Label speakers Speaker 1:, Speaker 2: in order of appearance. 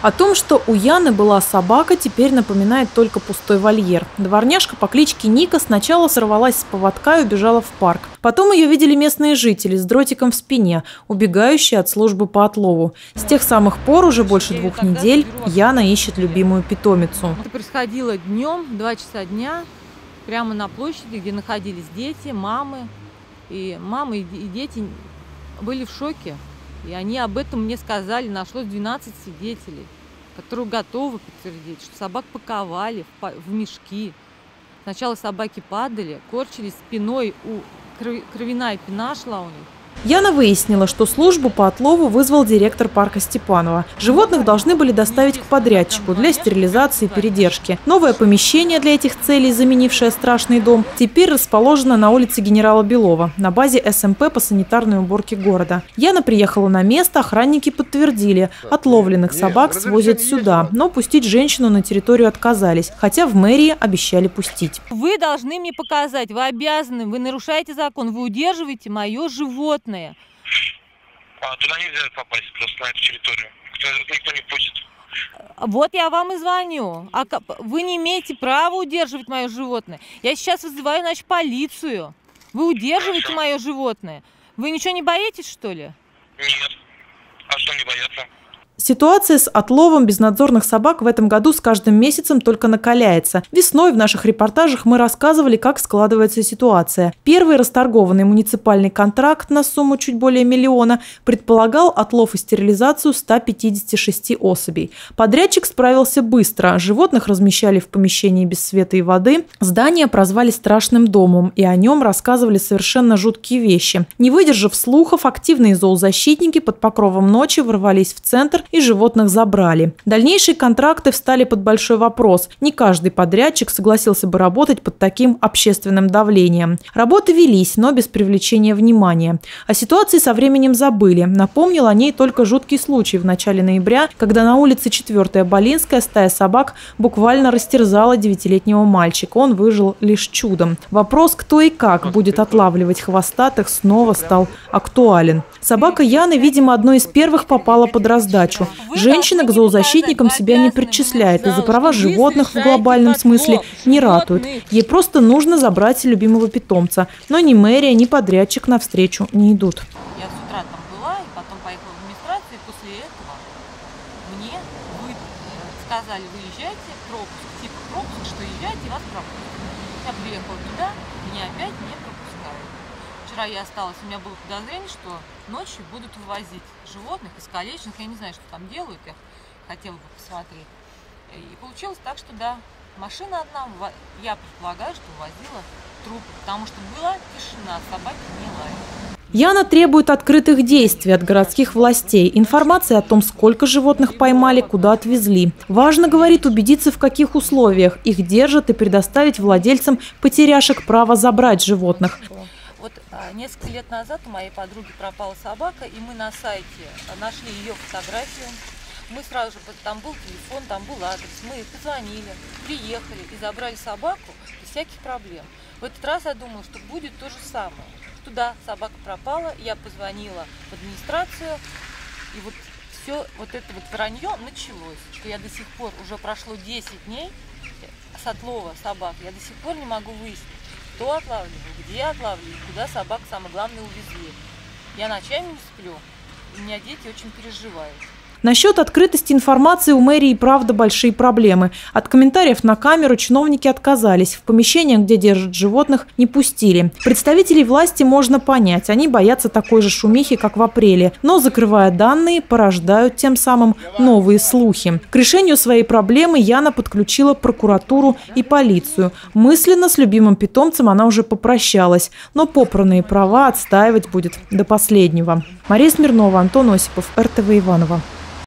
Speaker 1: О том, что у Яны была собака, теперь напоминает только пустой вольер. Дворняжка по кличке Ника сначала сорвалась с поводка и убежала в парк. Потом ее видели местные жители с дротиком в спине, убегающие от службы по отлову. С тех самых пор, уже больше двух недель, Яна ищет любимую питомицу.
Speaker 2: Это происходило днем, 2 часа дня, прямо на площади, где находились дети, мамы. И мамы и дети были в шоке. И они об этом мне сказали, нашлось 12 свидетелей, которые готовы подтвердить, что собак паковали в, в мешки. Сначала собаки падали, корчились спиной, у кровяная пена шла у них.
Speaker 1: Яна выяснила, что службу по отлову вызвал директор парка Степанова. Животных должны были доставить к подрядчику для стерилизации и передержки. Новое помещение для этих целей, заменившее страшный дом, теперь расположено на улице генерала Белова, на базе СМП по санитарной уборке города. Яна приехала на место, охранники подтвердили, отловленных собак свозят сюда, но пустить женщину на территорию отказались, хотя в мэрии обещали пустить.
Speaker 2: Вы должны мне показать, вы обязаны, вы нарушаете закон, вы удерживаете мое животное животные.
Speaker 3: А туда нельзя попасть, просто на эту территорию. Кто, никто не пустит.
Speaker 2: Вот я вам и звоню. А вы не имеете права удерживать мое животное. Я сейчас вызываю, значит, полицию. Вы удерживаете Хорошо. мое животное. Вы ничего не боитесь, что ли?
Speaker 3: Нет. А что не бояться?
Speaker 1: Ситуация с отловом безнадзорных собак в этом году с каждым месяцем только накаляется. Весной в наших репортажах мы рассказывали, как складывается ситуация. Первый расторгованный муниципальный контракт на сумму чуть более миллиона предполагал отлов и стерилизацию 156 особей. Подрядчик справился быстро. Животных размещали в помещении без света и воды. Здание прозвали страшным домом, и о нем рассказывали совершенно жуткие вещи. Не выдержав слухов, активные зоозащитники под покровом ночи ворвались в центр и животных забрали. Дальнейшие контракты встали под большой вопрос. Не каждый подрядчик согласился бы работать под таким общественным давлением. Работы велись, но без привлечения внимания. О ситуации со временем забыли. Напомнил о ней только жуткий случай в начале ноября, когда на улице 4 Болинская стая собак буквально растерзала девятилетнего мальчика. Он выжил лишь чудом. Вопрос, кто и как будет отлавливать хвостатых, снова стал актуален. Собака Яны, видимо, одной из первых попала под раздачу задачу. Женщина к зоозащитникам себя не причисляет и за права животных в глобальном смысле не ратует. Ей просто нужно забрать любимого питомца. Но ни мэрия, ни подрядчик навстречу не идут.
Speaker 2: Я с утра там была и потом поехала в администрацию. И после этого мне вы сказали, выезжайте, пропуск, типа пропуск, что езжайте, вас пропустят. Я приехала туда, меня опять не пропускают. Вчера я осталась, у меня было подозрение, что ночью будут вывозить животных, искалеченных, я не знаю, что там делают, я хотела бы посмотреть. И получилось так, что да, машина одна, я предполагаю, что увозила труп, потому что была тишина, собаки не лаяли.
Speaker 1: Яна требует открытых действий от городских властей, информации о том, сколько животных поймали, куда отвезли. Важно, говорит, убедиться, в каких условиях их держат и предоставить владельцам потеряшек право забрать животных.
Speaker 2: Вот а, несколько лет назад у моей подруги пропала собака, и мы на сайте нашли ее фотографию. Мы сразу же, там был телефон, там был адрес, мы позвонили, приехали и забрали собаку без всяких проблем. В этот раз я думала, что будет то же самое. Туда собака пропала, я позвонила в администрацию, и вот все вот это вот вранье началось, что я до сих пор, уже прошло 10 дней с отлова собак, я до сих пор не могу выяснить, кто отлавливал, где отлавливали, куда собак, самое главное, увезли. Я ночами не сплю, у меня дети очень переживают.
Speaker 1: Насчет открытости информации у мэрии правда большие проблемы. От комментариев на камеру чиновники отказались. В помещениях, где держат животных, не пустили. Представителей власти можно понять. Они боятся такой же шумихи, как в апреле. Но, закрывая данные, порождают тем самым новые слухи. К решению своей проблемы Яна подключила прокуратуру и полицию. Мысленно с любимым питомцем она уже попрощалась. Но попранные права отстаивать будет до последнего. Мария Смирнова, Антон Осипов, РТВ Иванова.